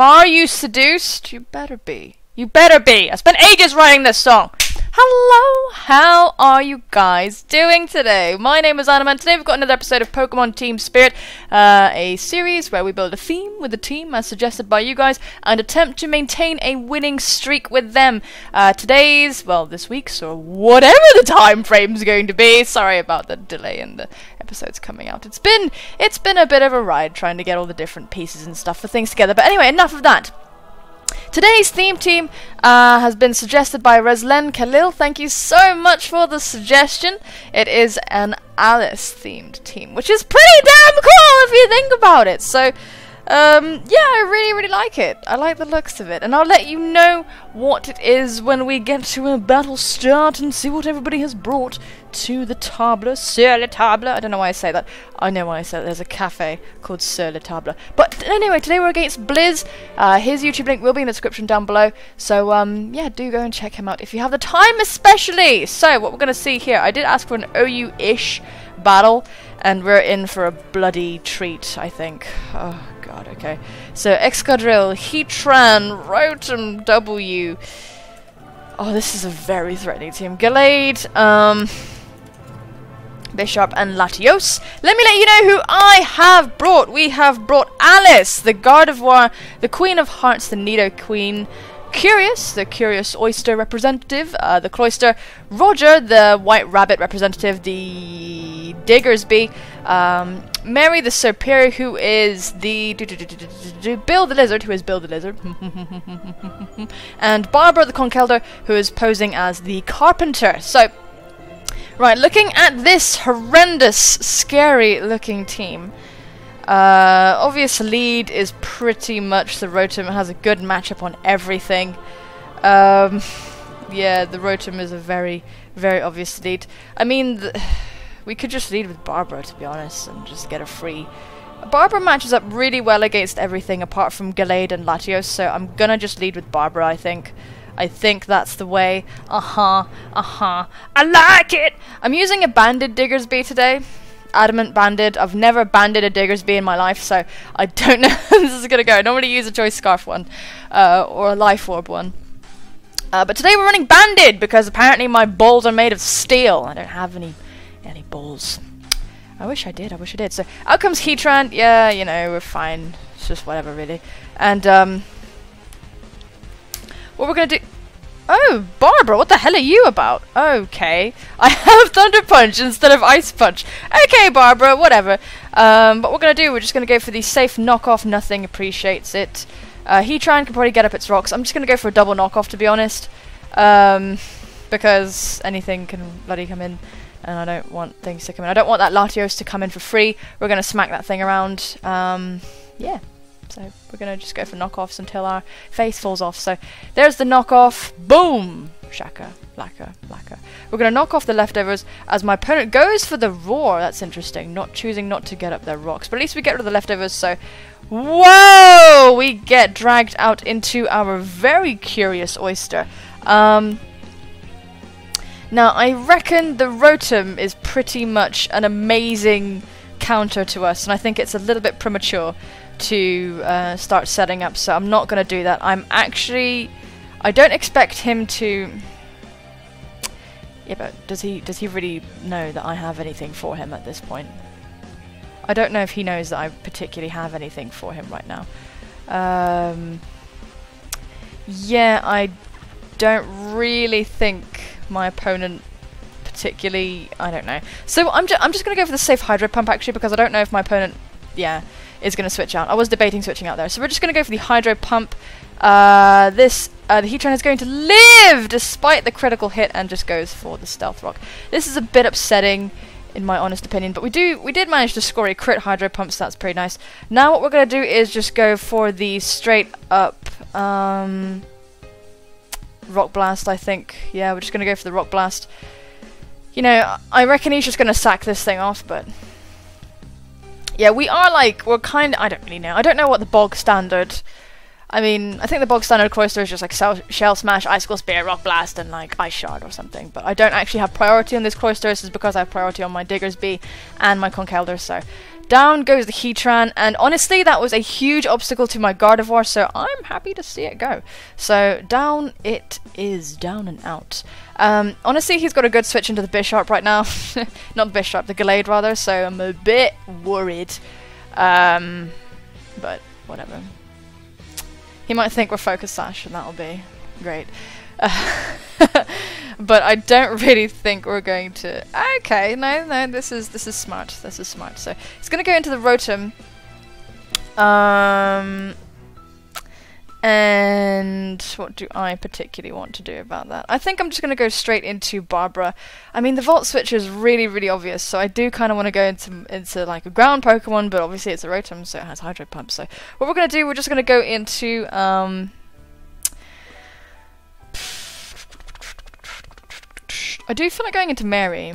Are you seduced? You better be. You better be. I spent ages writing this song. Hello, how are you guys doing today? My name is Anima, and today we've got another episode of Pokemon Team Spirit, uh, a series where we build a theme with the team as suggested by you guys and attempt to maintain a winning streak with them. Uh, today's, well, this week's or whatever the time frame's going to be. Sorry about the delay in the episodes coming out. It's been it's been a bit of a ride trying to get all the different pieces and stuff for things together. But anyway, enough of that. Today's theme team uh, has been suggested by Reslen Khalil. Thank you so much for the suggestion. It is an Alice themed team, which is pretty damn cool if you think about it. So, um, yeah, I really, really like it. I like the looks of it. And I'll let you know what it is when we get to a battle start and see what everybody has brought to the table. Sur le table. I don't know why I say that. I know why I say that. There's a cafe called Sur le table. But anyway, today we're against Blizz. Uh, his YouTube link will be in the description down below. So, um, yeah, do go and check him out if you have the time, especially. So, what we're going to see here, I did ask for an OU-ish battle, and we're in for a bloody treat, I think. Oh, God, okay. So, Excadrill, Heatran, Rotom, W. Oh, this is a very threatening team. Gallade, um... Bisharp and Latios. Let me let you know who I have brought. We have brought Alice, the Gardevoir, the Queen of Hearts, the Nidoqueen, Curious, the Curious Oyster representative, uh, the Cloyster, Roger, the White Rabbit representative, the Diggersby, um, Mary, the Serperior, who is the Bill the Lizard, who is Bill the Lizard, and Barbara the Conkeldurr, who is posing as the Carpenter. So, right, looking at this horrendous, scary looking team. Uh, obvious lead is pretty much the Rotom. It has a good matchup on everything. Um, yeah, the Rotom is a very, very obvious lead. I mean, we could just lead with Barbara, to be honest, and just get a free. Barbara matches up really well against everything apart from Gallade and Latios, so I'm gonna just lead with Barbara, I think. I think that's the way. Uh-huh, uh-huh. I like it! I'm using a banded Digger's Diggersby today adamant banded. I've never banded a Diggersby in my life, so I don't know how this is gonna go. I normally use a Choice Scarf one, uh, or a Life Orb one. Uh, but today we're running banded because apparently my balls are made of steel. I don't have any any balls. I wish I did. I wish I did. So out comes Heatran. Yeah, you know we're fine. It's just whatever really. And um, what we're gonna do. Oh, Barbara, what the hell are you about? Okay. I have Thunder Punch instead of Ice Punch. Okay, Barbara, whatever. Um, what we're going to do, we're just going to go for the safe knockoff. Nothing appreciates it. Uh, Heatran can probably get up its rocks. I'm just going to go for a double knockoff, to be honest. Um, because anything can bloody come in. And I don't want things to come in. I don't want that Latios to come in for free. We're going to smack that thing around. Um, yeah. So we're going to just go for knockoffs until our face falls off. So there's the knockoff. Boom! Shaka, lacquer, lacquer. We're going to knock off the leftovers as my opponent goes for the roar. That's interesting. Not choosing not to get up their rocks. But at least we get rid of the leftovers. So, whoa! We get dragged out into our very curious oyster. Um, now, I reckon the Rotom is pretty much an amazing counter to us. And I think it's a little bit premature to uh, start setting up, so I'm not going to do that. I'm actually... I don't expect him to... Yeah, but does he does he really know that I have anything for him at this point? I don't know if he knows that I particularly have anything for him right now. Um, yeah, I don't really think my opponent particularly... I don't know. So I'm, ju I'm just going to go for the safe Hydro Pump actually because I don't know if my opponent... Yeah, is going to switch out. I was debating switching out there. So we're just going to go for the Hydro Pump. Uh, this, uh, the Heatran is going to live despite the critical hit and just goes for the Stealth Rock. This is a bit upsetting in my honest opinion, but we do we did manage to score a crit Hydro Pump, so that's pretty nice. Now what we're going to do is just go for the straight up um, Rock Blast, I think. Yeah, we're just going to go for the Rock Blast. You know, I reckon he's just going to sack this thing off, but yeah, we are like, we're kind of, I don't really know. I don't know what the bog standard, I mean, I think the bog standard Cloyster is just like Shell Smash, Icicle Spear, Rock Blast, and like Ice Shard or something. But I don't actually have priority on this Cloyster, this is because I have priority on my diggers Diggersby and my Conkeldurr, so Down goes the Heatran, and honestly, that was a huge obstacle to my Gardevoir, so I'm happy to see it go. So down it is, down and out. Um, honestly, he's got a good switch into the Bisharp right now. Not Bisharp, the Gallade rather, so I'm a bit worried. Um, but whatever. He might think we're Focus Sash, and that'll be great. But I don't really think we're going to. Okay, no, no, this is this is smart. This is smart. So it's going to go into the Rotom. Um, and what do I particularly want to do about that? I think I'm just going to go straight into Barbara. I mean, the Volt Switch is really, really obvious, so I do kind of want to go into into like a ground Pokemon, but obviously it's a Rotom, so it has Hydro Pump. So what we're going to do, we're just going to go into um. I do feel like going into Mary,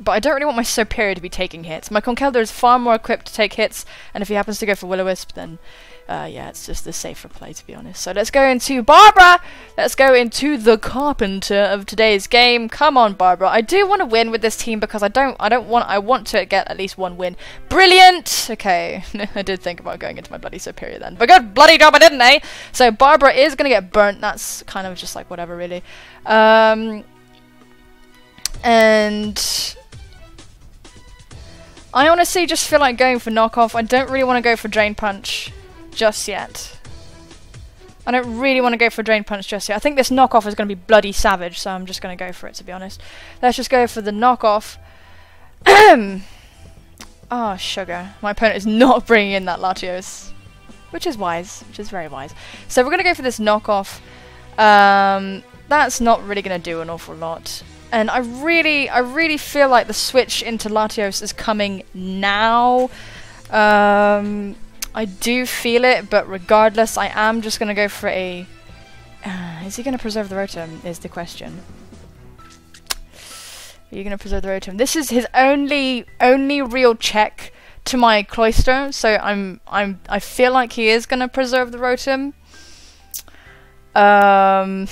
but I don't really want my Serperior to be taking hits. My Conkeldurr is far more equipped to take hits, and if he happens to go for Will-O-Wisp, then uh, yeah, it's just the safer play to be honest. So let's go into Barbara. Let's go into the carpenter of today's game. Come on, Barbara. I do want to win with this team because I don't. I don't want. I want to get at least one win. Brilliant. Okay, I did think about going into my bloody Serperior then, but good bloody job I didn't, eh? So Barbara is gonna get burnt. That's kind of just like whatever, really. Um, and I honestly just feel like going for knockoff. I don't really want to go for drain punch just yet. I don't really want to go for Drain Punch just yet. I think this knockoff is going to be bloody savage, so I'm just going to go for it, to be honest. Let's just go for the knockoff. oh, sugar. My opponent is not bringing in that Latios. Which is wise, which is very wise. So we're going to go for this knockoff. Um, that's not really going to do an awful lot. And I really, I really feel like the switch into Latios is coming now. Um, I do feel it, but regardless, I am just going to go for a... Uh, is he going to preserve the Rotom, is the question. Are you going to preserve the Rotom? This is his only only real check to my Cloyster, so I'm I'm I feel like he is going to preserve the Rotom. Um,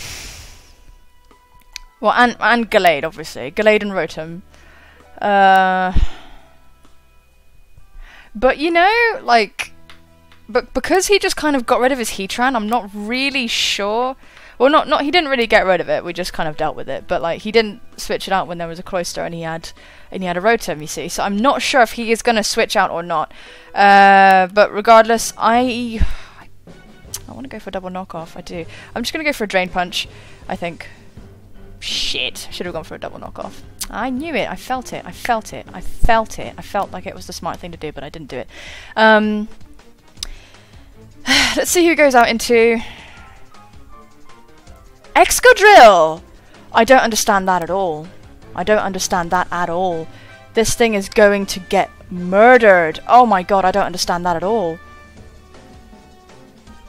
well, and and Gallade, obviously. Gallade and Rotom. Uh, but you know, like but because he just kind of got rid of his Heatran, I'm not really sure. Well, not not he didn't really get rid of it. We just kind of dealt with it. But like he didn't switch it out when there was a Cloyster and he had and he had a Rotom. You see, so I'm not sure if he is going to switch out or not. Uh, but regardless, I I want to go for a double knockoff. I do. I'm just going to go for a Drain Punch. I think. Shit, should have gone for a double knockoff. I knew it. I felt it. I felt it. I felt it. I felt like it was the smart thing to do, but I didn't do it. Um, Let's see who goes out into... Excadrill! I don't understand that at all. I don't understand that at all. This thing is going to get murdered. Oh my god, I don't understand that at all.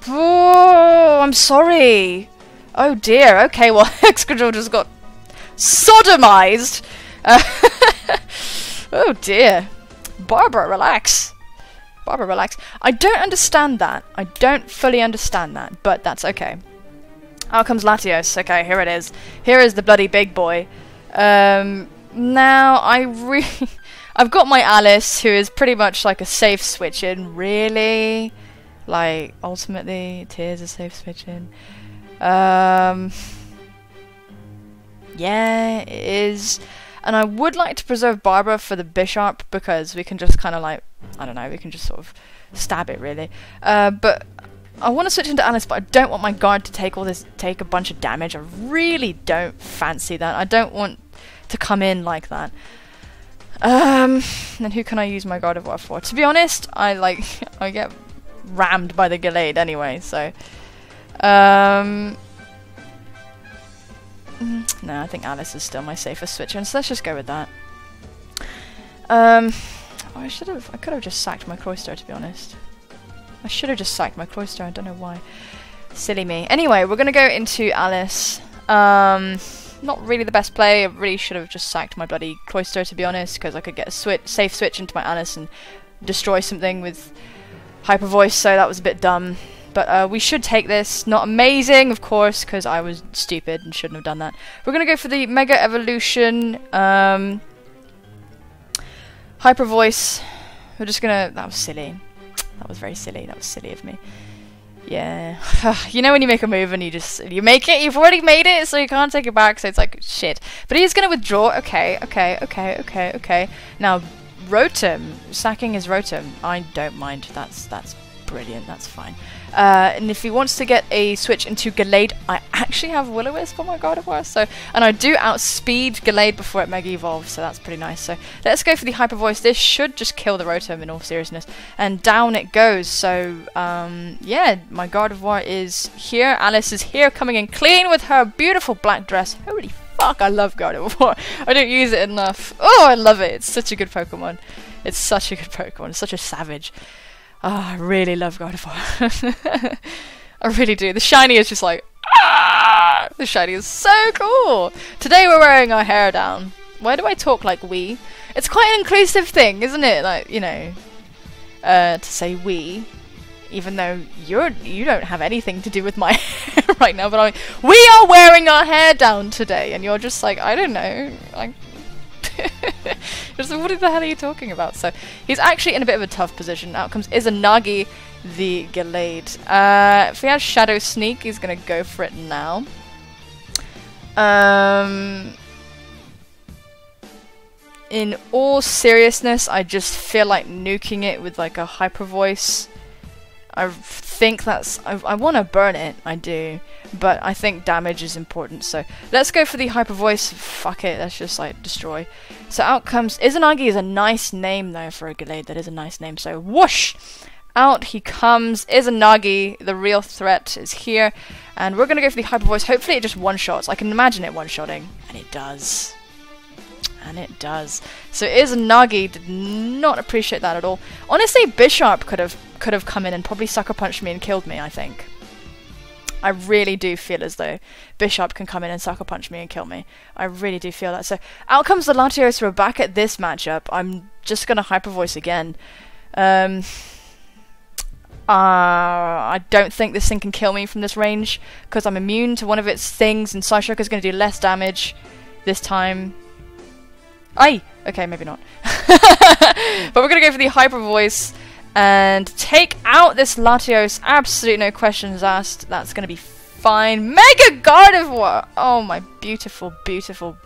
Oh, I'm sorry. Oh dear, okay, well, Excadrill just got sodomized. Uh, oh dear. Barbara, relax. Barbara, relax. I don't understand that. I don't fully understand that, but that's okay. Out comes Latios. Okay, here it is. Here is the bloody big boy. Um, now, I really... I've got my Alice, who is pretty much like a safe switch in. Really? Like, ultimately, is a safe switch in. Um, yeah, it is. And I would like to preserve Barbara for the Bisharp because we can just kind of like I don't know, we can just sort of stab it really. Uh, but I want to switch into Alice, but I don't want my guard to take all this, take a bunch of damage. I really don't fancy that. I don't want to come in like that. Um, then who can I use my Gardevoir for? To be honest, I like, I get rammed by the Gallade anyway, so. Um, no, I think Alice is still my safest switcher, so let's just go with that. Um, Oh, I should have. I could have just sacked my Cloyster, to be honest. I should have just sacked my Cloyster. I don't know why. Silly me. Anyway, we're gonna go into Alice. Um, not really the best play. I really should have just sacked my bloody Cloyster, to be honest, because I could get a switch, safe switch into my Alice and destroy something with Hyper Voice. So that was a bit dumb. But uh, we should take this. Not amazing, of course, because I was stupid and shouldn't have done that. We're gonna go for the Mega Evolution. Um, Hyper Voice. we're just gonna. That was silly. That was very silly. That was silly of me. Yeah. you know when you make a move and you just you make it, you've already made it, so you can't take it back. So it's like shit. But he's gonna withdraw. Okay, okay, okay, okay, okay. Now, Rotom sacking his Rotom. I don't mind. That's that's brilliant. That's fine. Uh, and if he wants to get a switch into Gallade, I actually have Will-O-Wisp. Oh my god, of course. So, and I do outspeed Gallade before it Mega Evolves, so that's pretty nice. So let's go for the Hyper Voice. This should just kill the Rotom in all seriousness. And down it goes. So, um, yeah, my Gardevoir is here. Alice is here, coming in clean with her beautiful black dress. Holy fuck, I love Gardevoir. I don't use it enough. Oh, I love it. It's such a good Pokemon. It's such a good Pokemon. It's such a savage. Oh, I really love Gardevoir. I really do. The shiny is just like, ah! The shiny is so cool. Today we're wearing our hair down. Why do I talk like we? It's quite an inclusive thing, isn't it? Like, you know, uh, to say we, even though you're you don't have anything to do with my hair right now. But I, mean, we are wearing our hair down today, and you're just like, I don't know, like what the hell are you talking about? So he's actually in a bit of a tough position. Out comes Izanagi, the Gallade. Uh, if he has Shadow Sneak, he's gonna go for it now. Um, in all seriousness, I just feel like nuking it with like a hyper voice. I think that's I, I want to burn it. I do but I think damage is important. So let's go for the hyper voice. Fuck it, let's just like destroy. So out comes Izanagi is a nice name though for a Gallade. That is a nice name. So whoosh, out he comes. Izanagi, the real threat, is here, and we're gonna go for the hyper voice. Hopefully it just one shots. I can imagine it one shotting, and it does. And it does. So Izanagi did not appreciate that at all. Honestly, Bisharp could have could have come in and probably sucker punched me and killed me. I think. I really do feel as though Bisharp can come in and sucker punch me and kill me. I really do feel that. So out comes the Latios. We're back at this matchup. I'm just gonna hyper voice again. Um, uh, I don't think this thing can kill me from this range because I'm immune to one of its things, and Psyshock is going to do less damage this time. Aye! Okay, maybe not. but we're to go for the Hyper Voice and take out this Latios. Absolutely no questions asked. That's to be fine. Mega Gardevoir! Oh, my beautiful, beautiful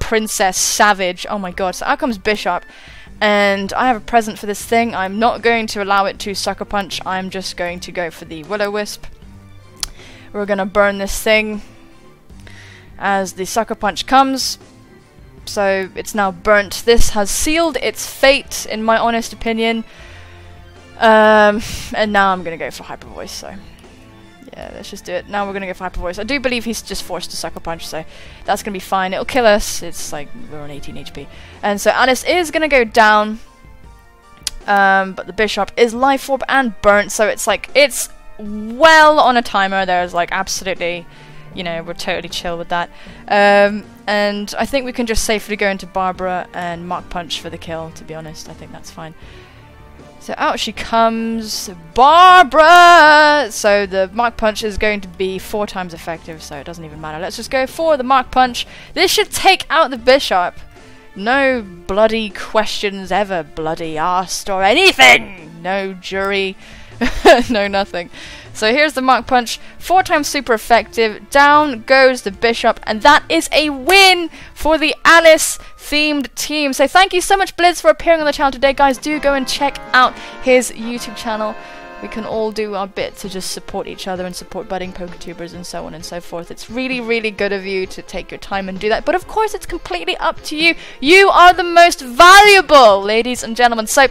Princess Savage. Oh my god. So out comes Bisharp. And I have a present for this thing. I'm not going to allow it to Sucker Punch. I'm just going to go for the Will-O-Wisp. We're to burn this thing as the Sucker Punch comes. So it's now burnt. This has sealed its fate, in my honest opinion. Um, and now I'm gonna go for Hyper Voice, so... Yeah, let's just do it. Now we're gonna go for Hyper Voice. I do believe he's just forced to Sucker Punch, so that's gonna be fine. It'll kill us. It's like, we're on 18 HP. And so Alice is gonna go down. Um, but the Bisharp is Life Orb and Burnt, so it's like, it's well on a timer. There's like absolutely, you know, we're totally chill with that. Um, and I think we can just safely go into Barbara and Mach Punch for the kill, to be honest. I think that's fine. So out she comes, Barbara! So the Mach Punch is going to be four times effective, so it doesn't even matter. Let's just go for the Mach Punch. This should take out the Bisharp. No bloody questions ever bloody asked or anything! No jury, no nothing. So here's the Mach Punch, four times super effective. Down goes the Bisharp. and that is a win for the Alice themed team. So thank you so much, Blizz, for appearing on the channel today. Guys, do go and check out his YouTube channel. We can all do our bit to just support each other and support budding PokeTubers and so on and so forth. It's really, really good of you to take your time and do that. But of course, it's completely up to you. You are the most valuable, ladies and gentlemen. So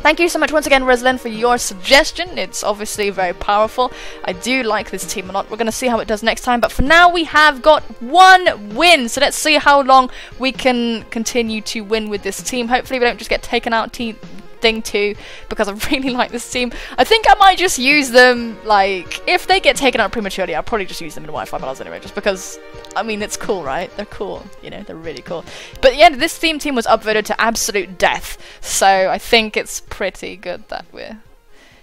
Thank you so much once again, Reslen, for your suggestion. It's obviously very powerful. I do like this team a lot. We're going to see how it does next time. But for now, we have got one win. So let's see how long we can continue to win with this team. Hopefully, we don't just get taken out team thing too because I really like this team. I think I might just use them, like, if they get taken out prematurely, I'll probably just use them in Wi-Fi battles anyway, just because, I mean, it's cool, right? They're cool, you know, they're really cool. But yeah, this theme team was upvoted to absolute death, so I think it's pretty good that we're,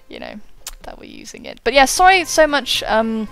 you know, that we're using it. But yeah, sorry so much, um,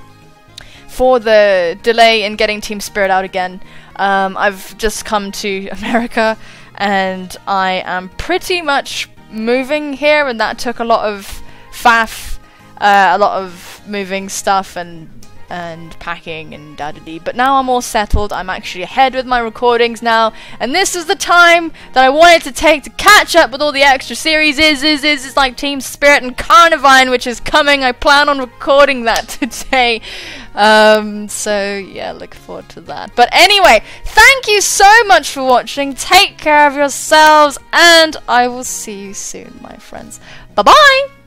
for the delay in getting Team Spirit out again. Um, I've just come to America and I am pretty much moving here, and that took a lot of faff, uh, a lot of moving stuff, and and packing and da da dee. But now I'm all settled. I'm actually ahead with my recordings now, and this is the time that I wanted to take to catch up with all the extra series. Is is is is like Team Spirit and Carnivine, which is coming. I plan on recording that today. Um, so yeah, look forward to that. But anyway, thank you so much for watching. Take care of yourselves, and I will see you soon, my friends. Bye bye.